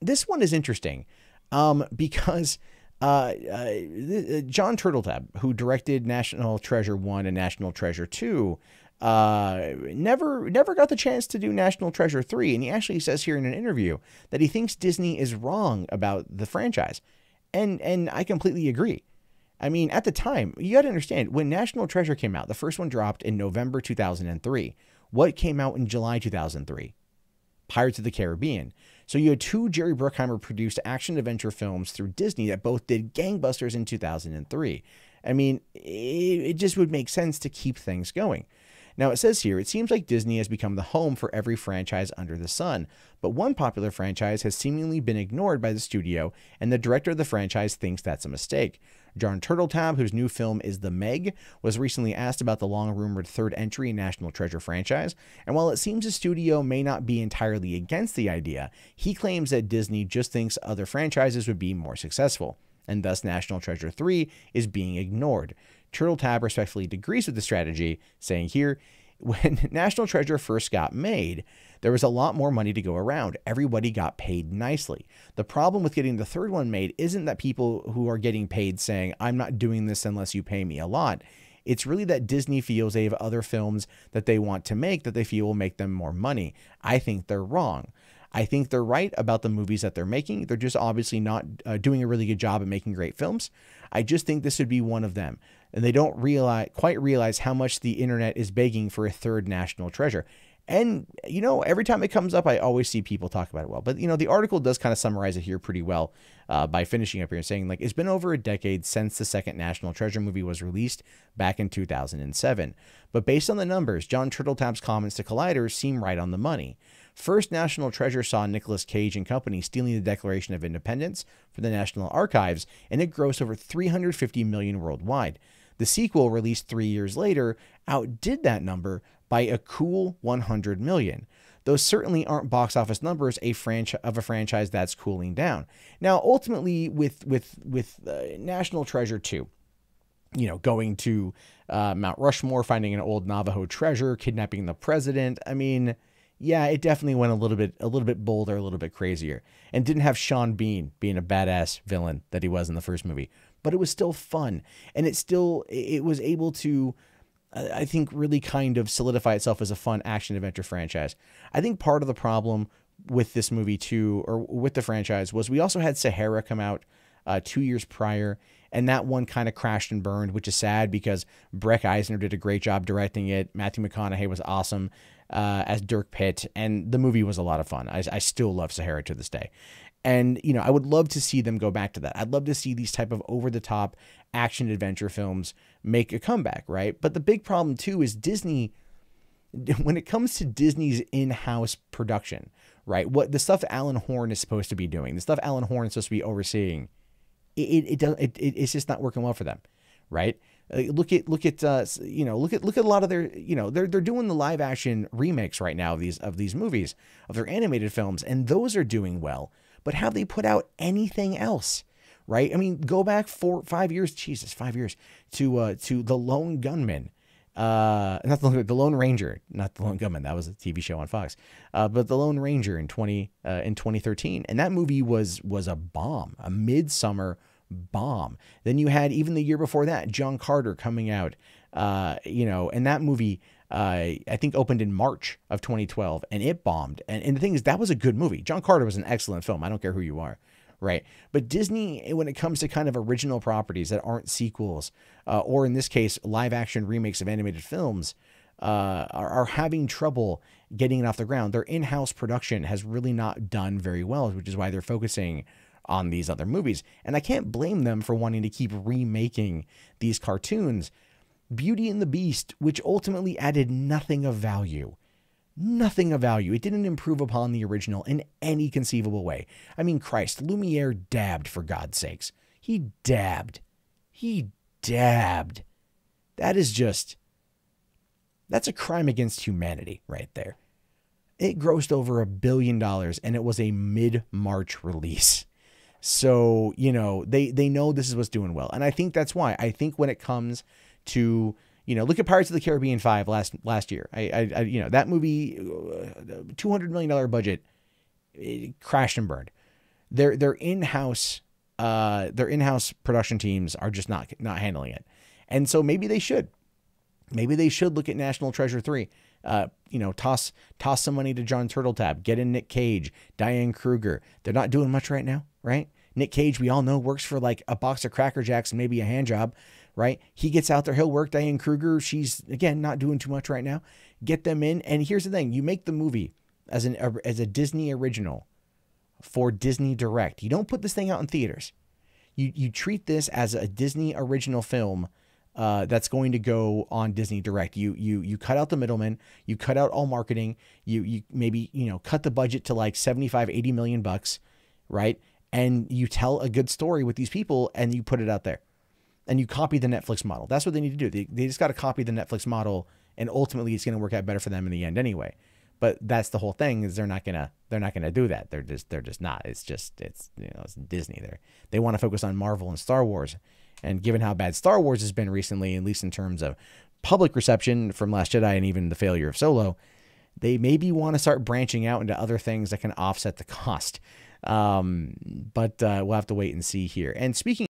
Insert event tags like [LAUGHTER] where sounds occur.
this one is interesting um, [LAUGHS] because uh, uh, Jon Turteltaub, who directed National Treasure 1 and National Treasure 2, uh, never never got the chance to do National Treasure 3. And he actually says here in an interview that he thinks Disney is wrong about the franchise. And, and I completely agree. I mean, at the time, you got to understand when National Treasure came out, the first one dropped in November 2003. What came out in July 2003? Pirates of the Caribbean. So you had two Jerry Bruckheimer produced action adventure films through Disney that both did gangbusters in 2003. I mean, it, it just would make sense to keep things going. Now, it says here, it seems like Disney has become the home for every franchise under the sun, but one popular franchise has seemingly been ignored by the studio, and the director of the franchise thinks that's a mistake. Jon Turteltaub, whose new film is The Meg, was recently asked about the long rumored third entry in National Treasure franchise, and while it seems the studio may not be entirely against the idea, he claims that Disney just thinks other franchises would be more successful, and thus National Treasure 3 is being ignored. Turteltaub respectfully agrees with the strategy, saying here, when [LAUGHS] National Treasure first got made, there was a lot more money to go around. Everybody got paid nicely. The problem with getting the third one made isn't that people who are getting paid saying, I'm not doing this unless you pay me a lot. It's really that Disney feels they have other films that they want to make that they feel will make them more money. I think they're wrong. I think they're right about the movies that they're making. They're just obviously not uh, doing a really good job at making great films. I just think this would be one of them. And they don't realize quite realize how much the internet is begging for a third national treasure. And, you know, every time it comes up, I always see people talk about it well. But, you know, the article does kind of summarize it here pretty well uh, by finishing up here and saying, like, it's been over a decade since the second National Treasure movie was released back in 2007. But based on the numbers, Jon Turteltaub's comments to Collider seem right on the money. First National Treasure saw Nicolas Cage and company stealing the Declaration of Independence from the National Archives, and it grossed over 350 million worldwide. The sequel, released three years later, outdid that number by a cool 100 million. Those certainly aren't box office numbers a franchise of a franchise that's cooling down. Now, ultimately, with with with uh, National Treasure 2, you know, going to uh, Mount Rushmore, finding an old Navajo treasure, kidnapping the president. I mean, yeah, it definitely went a little bit a little bit bolder, a little bit crazier, and didn't have Sean Bean being a badass villain that he was in the first movie. But it was still fun, and it still it was able to I think really kind of solidify itself as a fun action adventure franchise. I think part of the problem with this movie too, or with the franchise, was we also had Sahara come out uh, two years prior, and that one kind of crashed and burned, which is sad because Breck Eisner did a great job directing it. Matthew McConaughey was awesome uh, as Dirk Pitt, and the movie was a lot of fun. I, I still love Sahara to this day. And you know, I would love to see them go back to that. I'd love to see these type of over the top action adventure films make a comeback, right? But the big problem too is Disney [LAUGHS] when it comes to Disney's in-house production, right? What the stuff Alan Horn is supposed to be doing, the stuff Alan Horn is supposed to be overseeing, it it it, does, it, it it's just not working well for them, right? Uh, look at look at uh, you know look at look at a lot of their you know they're they're doing the live action remakes right now of these of these movies of their animated films and those are doing well. But have they put out anything else? right? I mean, go back four, five years, Jesus, five years to uh, to the Lone Gunman, uh, not the, the Lone Ranger, not the Lone Gunman. That was a TV show on Fox, uh, but the Lone Ranger in twenty uh, in twenty thirteen, and that movie was was a bomb, a midsummer bomb. Then you had even the year before that, John Carter coming out, uh, you know, and that movie. Uh, I think opened in March of 2012 and it bombed. And, and the thing is, that was a good movie. John Carter was an excellent film. I don't care who you are right? But Disney, when it comes to kind of original properties that aren't sequels, uh, or in this case, live action remakes of animated films, uh, are, are having trouble getting it off the ground. Their in house production has really not done very well, which is why they're focusing on these other movies. And I can't blame them for wanting to keep remaking these cartoons. Beauty and the Beast, which ultimately added nothing of value nothing of value. It didn't improve upon the original in any conceivable way. I mean, Christ, Lumiere dabbed for God's sakes. He dabbed. He dabbed. That is just. That's a crime against humanity right there. It grossed over a billion dollars and it was a mid March release. So, you know, they, they know this is what's doing well. And I think that's why. I think when it comes to you know, look at Pirates of the Caribbean five last last year. I, I, I you know that movie, uh, two hundred million dollar budget, crashed and burned. their their in-house uh, their in-house production teams are just not not handling it, and so maybe they should. Maybe they should look at National Treasure three. Uh, you know, toss toss some money to Jon Turteltaub, get in Nick Cage, Diane Kruger. They're not doing much right now, right? Nick Cage, we all know, works for like a box of Cracker Jacks and maybe a hand job, right? He gets out there, he'll work. Diane Kruger, she's again not doing too much right now. Get them in, and here's the thing: you make the movie as an as a Disney original for Disney Direct. You don't put this thing out in theaters. You you treat this as a Disney original film uh, that's going to go on Disney Direct. You you you cut out the middleman, you cut out all marketing, you you maybe, you know, cut the budget to like 75 80 million bucks, right? And you tell a good story with these people and you put it out there. And you copy the Netflix model. That's what they need to do. They, they just got to copy the Netflix model and ultimately it's going to work out better for them in the end anyway. But that's the whole thing is they're not gonna they're not gonna do that. They're just they're just not. It's just it's you know it's Disney. They they want to focus on Marvel and Star Wars, and given how bad Star Wars has been recently, at least in terms of public reception from Last Jedi and even the failure of Solo, they maybe want to start branching out into other things that can offset the cost. Um, but uh, we'll have to wait and see here. And speaking